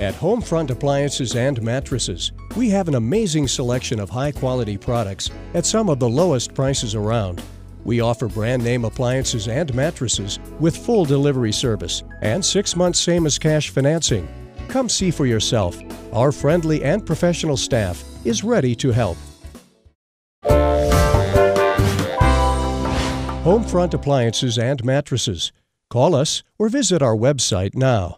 At Homefront Appliances and Mattresses, we have an amazing selection of high quality products at some of the lowest prices around. We offer brand name appliances and mattresses with full delivery service and six months same as cash financing. Come see for yourself. Our friendly and professional staff is ready to help. Homefront Appliances and Mattresses. Call us or visit our website now.